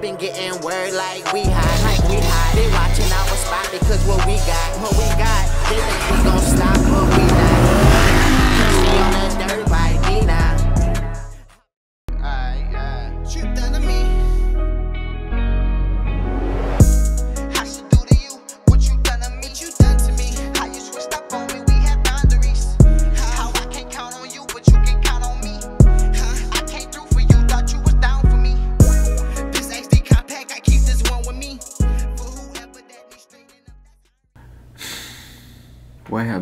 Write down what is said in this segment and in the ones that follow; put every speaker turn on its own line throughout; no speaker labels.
Been getting word like we hot, like we hot. They watching our spot because what we got, what we got. They think we gon' stop, but we not.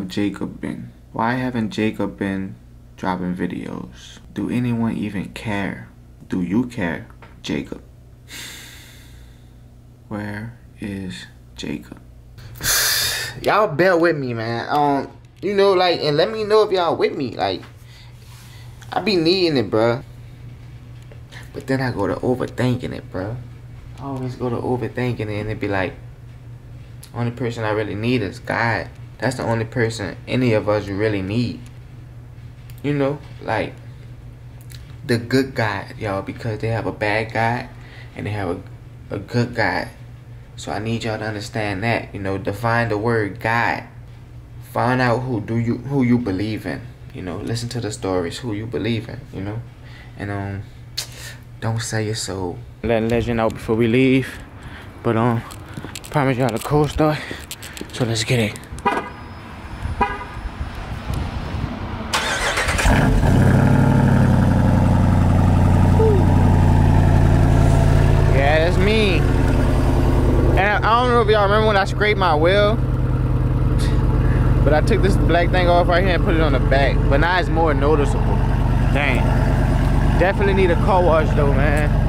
Jacob been? Why haven't Jacob been dropping videos? Do anyone even care? Do you care, Jacob? Where is Jacob?
y'all bear with me, man. Um, you know, like, and let me know if y'all with me. Like, I be needing it, bruh. But then I go to overthinking it, bruh. I always go to overthinking it, and it be like, only person I really need is God. That's the only person any of us really need. You know, like the good guy, y'all, because they have a bad guy and they have a, a good guy. So I need y'all to understand that. You know, define the word God. Find out who do you who you believe in. You know, listen to the stories who you believe in. You know, and um, don't sell your soul. Let legend out before we leave, but um, promise y'all a cool story. So let's get it. Yeah, that's me. And I, I don't know if y'all remember when I scraped my wheel, but I took this black thing off right here and put it on the back. But now it's more noticeable. Dang. Definitely need a car wash though, man.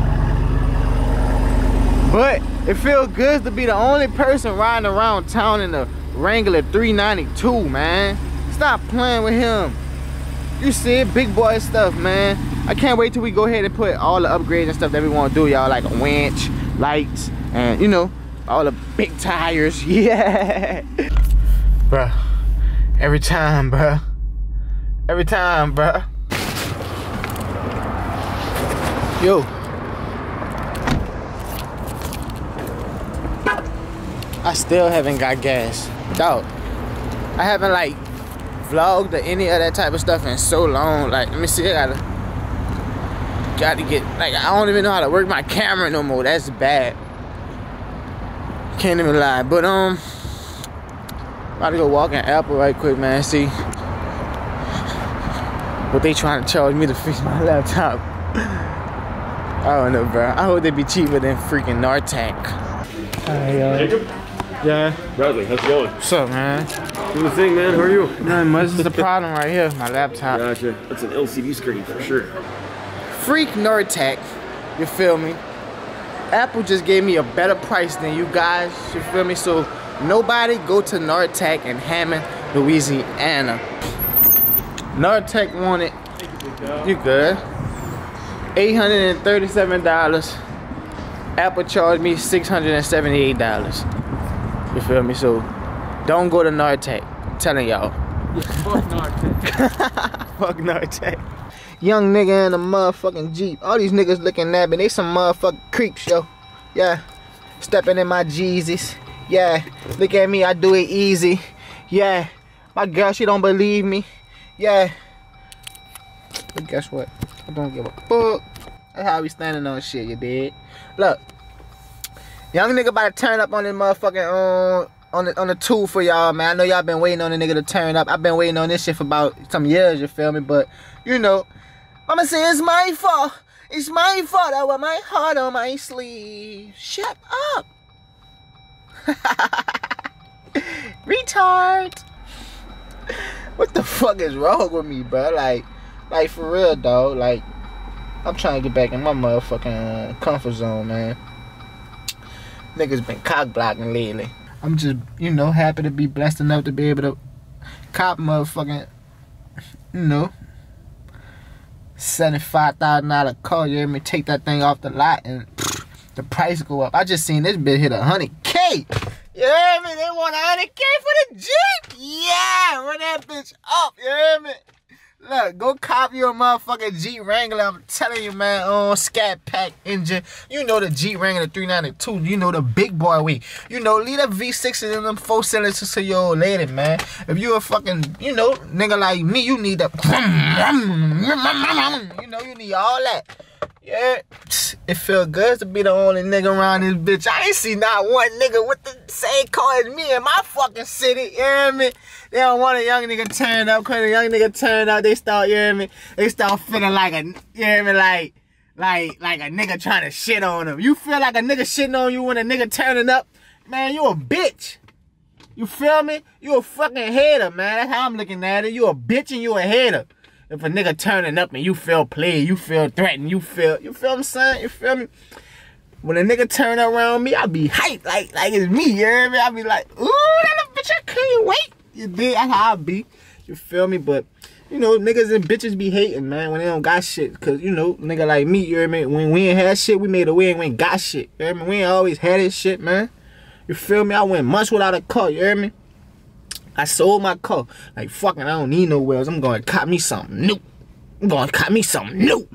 But it feels good to be the only person riding around town in the Wrangler 392, man. Stop playing with him. You see big boy stuff, man. I can't wait till we go ahead and put all the upgrades and stuff that we want to do, y'all, like a winch, lights, and you know, all the big tires. Yeah. bruh, every time, bruh. Every time, bruh. Yo. I still haven't got gas. Dog. I haven't like vlogged or any of that type of stuff in so long. Like, let me see, I gotta gotta get like I don't even know how to work my camera no more. That's bad. Can't even lie. But um about to go walk in Apple right quick, man. See what they trying to charge me to fix my laptop. I don't know, bro. I hope they be cheaper than freaking Nortec. Hi, y'all.
Jacob?
Yeah.
Bradley, how's it going?
What's up, man?
Do the thing, man. How are you?
Nothing much. This is the problem right here. My laptop.
Gotcha. That's an LCD screen for sure.
freak Nortec, you feel me? Apple just gave me a better price than you guys, you feel me? So nobody go to Nortec in Hammond, Louisiana. Nortec wanted, you good, $837. Apple charged me $678. You feel me? So don't go to Nortec. I'm telling y'all. Fuck Nortec. Young nigga in a motherfucking Jeep. All these niggas looking at me. They some motherfucking creeps, yo. Yeah. Stepping in my Jeezys. Yeah. Look at me. I do it easy. Yeah. My girl, she don't believe me. Yeah. But guess what? I don't give a fuck. That's how we standing on shit, you dig? Look. Young nigga about to turn up on this motherfucking um on the on the tool for y'all, man. I know y'all been waiting on the nigga to turn up. I've been waiting on this shit for about some years, you feel me? But you know, I'ma say it's my fault. It's my fault. I wear my heart on my sleeve. Shut up. Retard. What the fuck is wrong with me, bro? Like, like for real, dog. Like, I'm trying to get back in my motherfucking comfort zone, man. Niggas been cock blocking lately. I'm just, you know, happy to be blessed enough to be able to cop motherfucking, you know, seventy-five thousand dollar car. You hear me? Take that thing off the lot and pff, the price go up. I just seen this bitch hit a hundred k. You hear me? They want a hundred k for the Jeep. Yeah, run that bitch up. You hear me? Look, go cop your motherfucking Jeep Wrangler. I'm telling you, man. On Scat Pack engine. You know the Jeep Wrangler 392. You know the big boy weight. You know, leave the V6s and them four cylinders to your old lady, man. If you a fucking, you know, nigga like me, you need that. You know, you need all that. Yeah, it feel good to be the only nigga around this bitch. I ain't see not one nigga with the same car as me in my fucking city. You hear me? They don't want a young nigga turn up. Cause a young nigga turn up, they start, you hear me? They start feeling like a, you hear me? Like, like, like a nigga trying to shit on them. You feel like a nigga shitting on you when a nigga turning up? Man, you a bitch. You feel me? You a fucking hater, man. That's how I'm looking at it. You a bitch and you a hater. If a nigga turning up and you feel played, you feel threatened, you feel, you feel I'm saying? You feel me? When a nigga turn around me, I be hyped like like it's me, you hear me? I be like, ooh, that little bitch, I can't wait. You dig? That's how I be. You feel me? But you know, niggas and bitches be hating, man, when they don't got shit. Cause you know, nigga like me, you hear me? When we ain't had shit, we made a and we ain't got shit. You hear me? We ain't always had this shit, man. You feel me? I went months without a car, you hear me? I sold my car. Like, fucking, I don't need no wheels. I'm going to cop me something new. I'm going to cop me something new.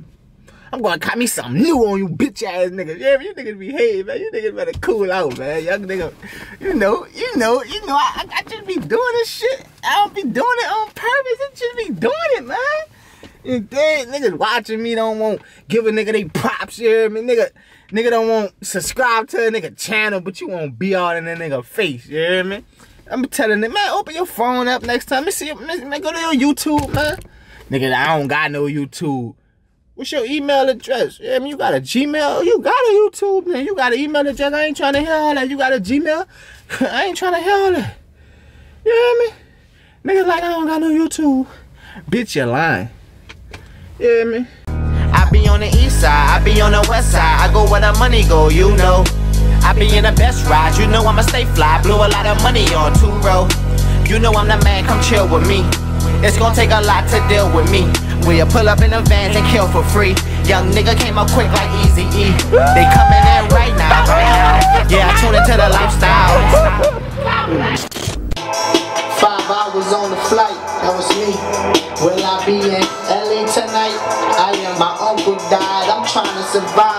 I'm going to cop me something new on you bitch ass niggas. Yeah, you niggas behave, man. You niggas better cool out, man. Young nigga, you know, you know, you know, I, I just be doing this shit. I don't be doing it on purpose. I just be doing it, man. And then niggas watching me don't want give a nigga they props, you hear me? Nigga, nigga don't want subscribe to a nigga channel, but you won't be all in a nigga face, you hear me? I'm telling them, man, open your phone up next time. Let me see, man, man, go to your YouTube, man. Nigga, I don't got no YouTube. What's your email address? Yeah, I mean, you got a Gmail? Oh, you got a YouTube, man. You got an email address. I ain't trying to hear all that. You got a Gmail? I ain't trying to hear all that. You hear me? Niggas like, I don't got no YouTube. Bitch, you're lying. You hear me?
I be on the east side, I be on the west side. I go where the money go, you know. I be in the best ride, you know I'ma stay fly. Blew a lot of money on two row. You know I'm the man, come chill with me. It's gonna take a lot to deal with me. We'll pull up in the vans and kill for free. Young nigga came up quick like Easy E. They coming in right now. Yeah, I
tune into the lifestyle. Five hours on the flight, that was me. Will I be in LA tonight? I am my uncle died, I'm trying to survive.